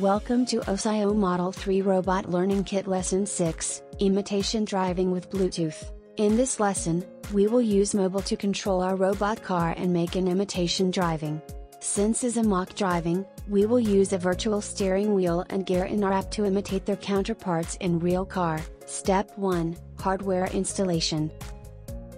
Welcome to OSOYOO Model 3 Robot Learning Kit Lesson 6, Imitation Driving with Bluetooth. In this lesson, we will use mobile to control our robot car and make an imitation driving. Since is a mock driving, we will use a virtual steering wheel and gear in our app to imitate their counterparts in real car. Step 1, Hardware Installation.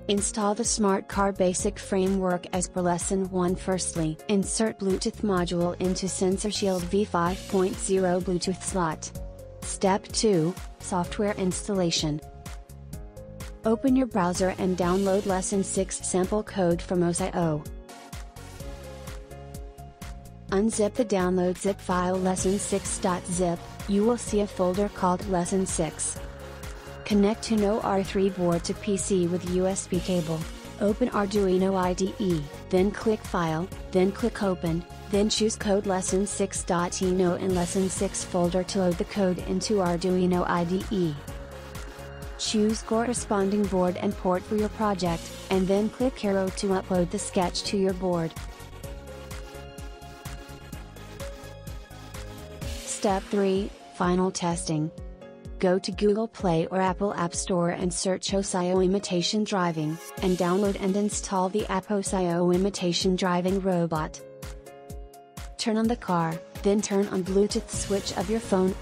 Install the Smart Car Basic Framework as per Lesson 1 Firstly, insert Bluetooth module into Sensor Shield V5.0 Bluetooth slot. Step 2, Software Installation. Open your browser and download Lesson 6 sample code from OSOYOO. Unzip the download zip file lesson6.zip, you will see a folder called Lesson 6. Connect to No R3 board to PC with USB cable. Open Arduino IDE, then click File, then click Open, then choose Code Lesson 6.ino in Lesson 6 folder to load the code into Arduino IDE. Choose corresponding board and port for your project, and then click arrow to upload the sketch to your board. Step 3 Final Testing go to Google Play or Apple App Store and search OSOYOO Imitation Driving, and download and install the app OSOYOO Imitation Driving Robot. Turn on the car, then turn on Bluetooth switch of your phone.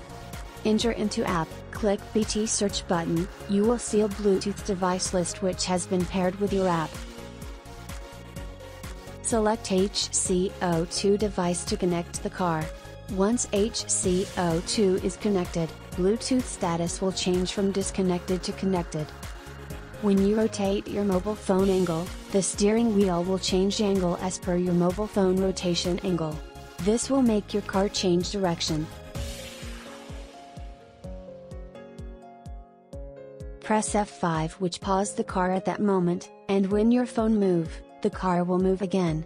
Enter into app, click BT search button, you will see a Bluetooth device list which has been paired with your app. Select HC-02 device to connect the car. Once HC-02 is connected, Bluetooth status will change from disconnected to connected. When you rotate your mobile phone angle, the steering wheel will change angle as per your mobile phone rotation angle. This will make your car change direction. Press F5 which pause the car at that moment, and when your phone move, the car will move again.